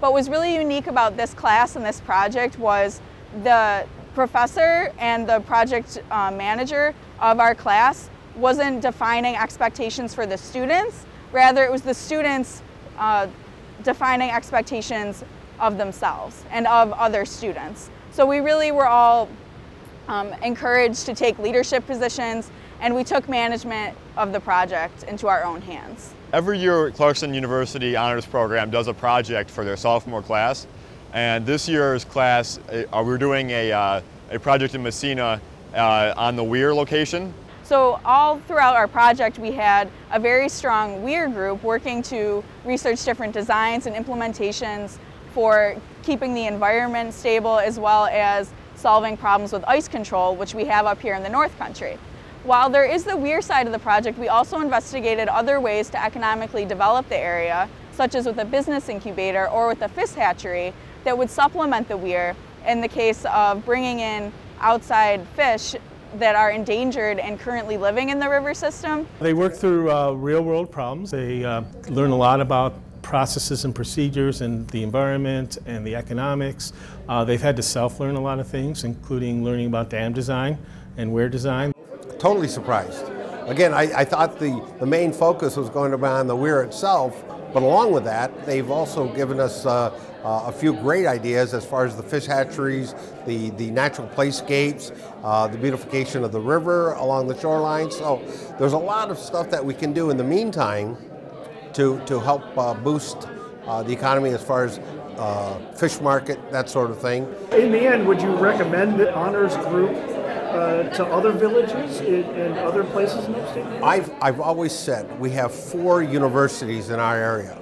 What was really unique about this class and this project was the professor and the project uh, manager of our class wasn't defining expectations for the students, rather it was the students uh, defining expectations of themselves and of other students. So we really were all um, encouraged to take leadership positions and we took management of the project into our own hands. Every year Clarkson University Honors Program does a project for their sophomore class and this year's class uh, we're doing a, uh, a project in Massena uh, on the Weir location so all throughout our project, we had a very strong Weir group working to research different designs and implementations for keeping the environment stable as well as solving problems with ice control, which we have up here in the North Country. While there is the Weir side of the project, we also investigated other ways to economically develop the area, such as with a business incubator or with a fish hatchery that would supplement the Weir in the case of bringing in outside fish that are endangered and currently living in the river system. They work through uh, real world problems. They uh, learn a lot about processes and procedures and the environment and the economics. Uh, they've had to self-learn a lot of things, including learning about dam design and weir design. Totally surprised. Again, I, I thought the, the main focus was going to be on the weir itself, but along with that, they've also given us uh, uh, a few great ideas as far as the fish hatcheries, the, the natural playscapes, uh, the beautification of the river along the shoreline. So there's a lot of stuff that we can do in the meantime to, to help uh, boost uh, the economy as far as uh, fish market, that sort of thing. In the end, would you recommend the honors group uh, to other villages in, in, other places in upstate? I've, I've always said we have four universities in our area.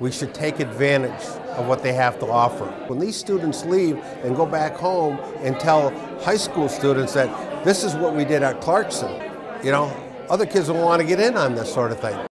We should take advantage of what they have to offer. When these students leave and go back home and tell high school students that this is what we did at Clarkson, you know, other kids will want to get in on this sort of thing.